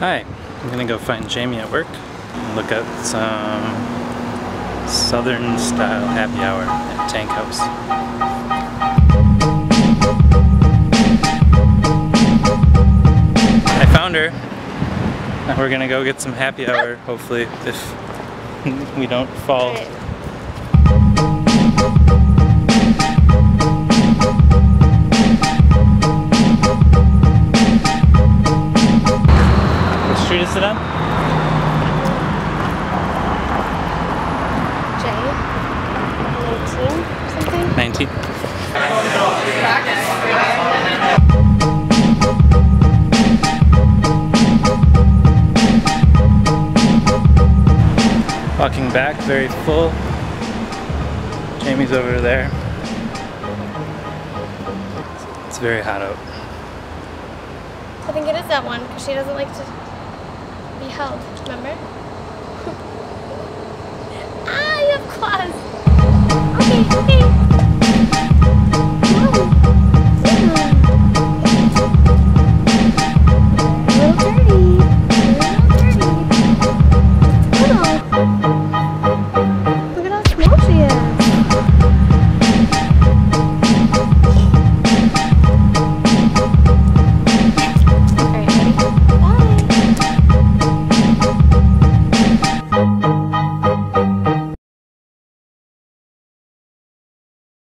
Hi, I'm gonna go find Jamie at work and look at some Southern style happy hour at Tank House. I found her. We're gonna go get some happy hour, hopefully, if we don't fall. What street is it on? J. 19 or something? 19. Walking back, very full. Jamie's over there. It's very hot out. I think it is that one because she doesn't like to be held. Remember?